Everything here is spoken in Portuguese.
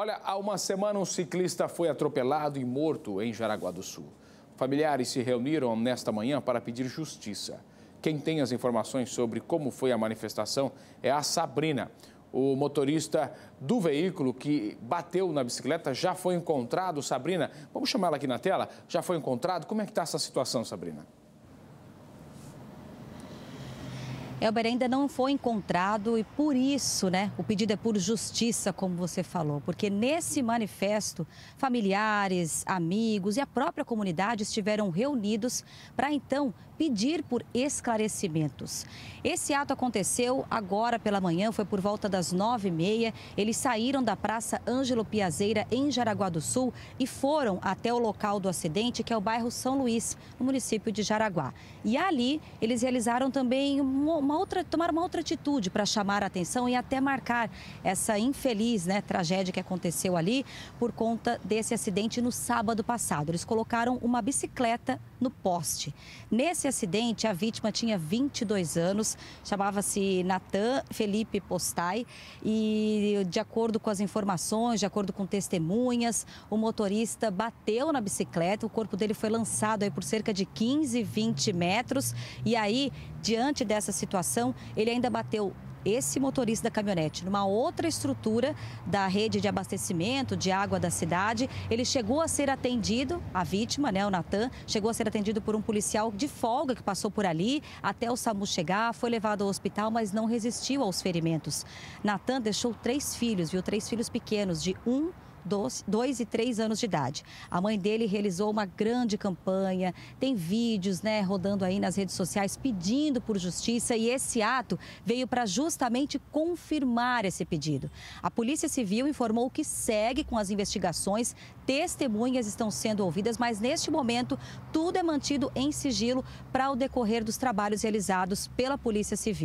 Olha, há uma semana um ciclista foi atropelado e morto em Jaraguá do Sul. Familiares se reuniram nesta manhã para pedir justiça. Quem tem as informações sobre como foi a manifestação é a Sabrina. O motorista do veículo que bateu na bicicleta já foi encontrado. Sabrina, vamos chamar ela aqui na tela? Já foi encontrado? Como é que está essa situação, Sabrina? Elber ainda não foi encontrado e por isso, né, o pedido é por justiça, como você falou, porque nesse manifesto, familiares, amigos e a própria comunidade estiveram reunidos para então pedir por esclarecimentos. Esse ato aconteceu agora pela manhã, foi por volta das nove e meia. Eles saíram da Praça Ângelo Piazeira, em Jaraguá do Sul, e foram até o local do acidente, que é o bairro São Luís, no município de Jaraguá. E ali eles realizaram também uma uma outra, tomar uma outra atitude para chamar a atenção e até marcar essa infeliz né, tragédia que aconteceu ali por conta desse acidente no sábado passado. Eles colocaram uma bicicleta no poste. Nesse acidente, a vítima tinha 22 anos, chamava-se Natan Felipe Postai e, de acordo com as informações, de acordo com testemunhas, o motorista bateu na bicicleta, o corpo dele foi lançado aí por cerca de 15, 20 metros e aí, diante dessa situação, ele ainda bateu esse motorista da caminhonete numa outra estrutura da rede de abastecimento de água da cidade. Ele chegou a ser atendido, a vítima, né, o Natan, chegou a ser atendido por um policial de folga que passou por ali até o SAMU chegar, foi levado ao hospital, mas não resistiu aos ferimentos. Natan deixou três filhos, viu? Três filhos pequenos, de um dois e três anos de idade. A mãe dele realizou uma grande campanha, tem vídeos né, rodando aí nas redes sociais pedindo por justiça e esse ato veio para justamente confirmar esse pedido. A Polícia Civil informou que segue com as investigações, testemunhas estão sendo ouvidas, mas neste momento tudo é mantido em sigilo para o decorrer dos trabalhos realizados pela Polícia Civil.